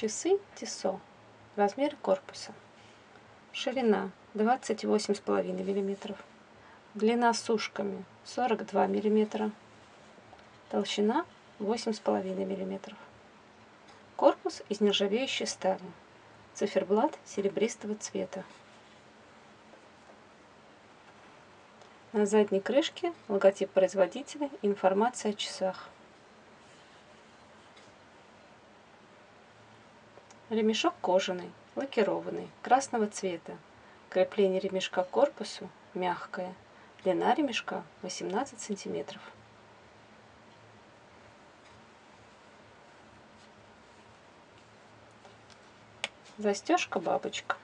Часы Тисо. Размер корпуса. Ширина 28,5 мм. Длина с ушками 42 мм. Толщина 8,5 мм. Корпус из нержавеющей стали. Циферблат серебристого цвета. На задней крышке логотип производителя и информация о часах. Ремешок кожаный, лакированный, красного цвета. Крепление ремешка к корпусу мягкое. Длина ремешка 18 сантиметров. Застежка бабочка.